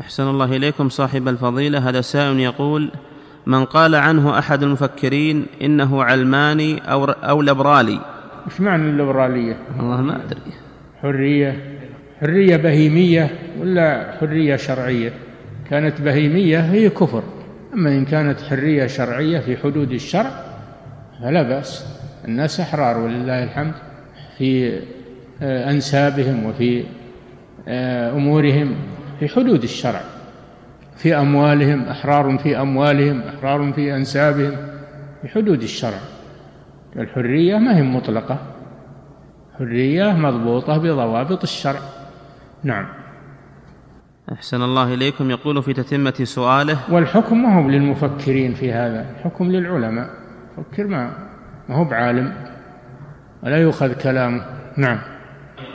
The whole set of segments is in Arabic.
أحسن الله إليكم صاحب الفضيلة. هذا سائل يقول من قال عنه أحد المفكرين إنه علماني أو, أو لبرالي وش معنى الليبرالية والله ما أدري. حرية حرية بهيمية ولا حرية شرعية؟ كانت بهيمية هي كفر. أما إن كانت حرية شرعية في حدود الشرع فلا بأس. الناس أحرار ولله الحمد في آه، أنسابهم وفي آه، أمورهم. في حدود الشرع. في أموالهم أحرار في أموالهم أحرار في أنسابهم في حدود الشرع. الحرية ما هي مطلقة. حرية مضبوطة بضوابط الشرع. نعم. أحسن الله إليكم. يقول في تتمة سؤاله والحكم ما هو للمفكرين في هذا الحكم للعلماء. فكر ما ما هو بعالم. ولا يؤخذ كلامه؟ نعم.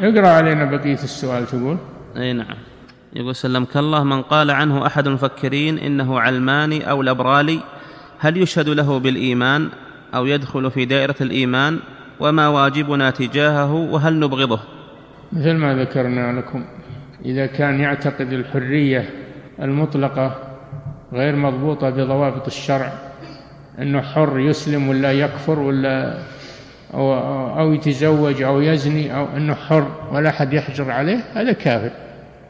اقرأ علينا بقية السؤال تقول. أي نعم. يقول سلمك الله من قال عنه أحد المفكرين إنه علماني أو لبرالي هل يشهد له بالإيمان أو يدخل في دائرة الإيمان؟ وما واجبنا تجاهه وهل نبغضه؟ مثل ما ذكرنا لكم إذا كان يعتقد الحرية المطلقة غير مضبوطة بضوابط الشرع أنه حر يسلم ولا يكفر ولا أو, يتزوج أو يزني أو أنه حر ولا أحد يحجر عليه هذا كافر.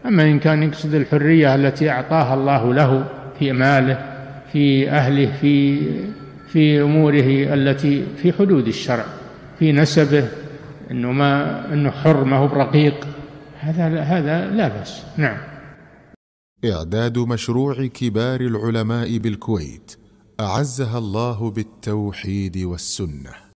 أما إن كان يقصد الحرية التي أعطاها الله له في ماله في أهله في في أموره التي في حدود الشرع في نسبه أنه ما أنه حر ما هو برقيق هذا هذا لا بأس. نعم. إعداد مشروع كبار العلماء بالكويت أعزها الله بالتوحيد والسنة.